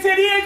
sería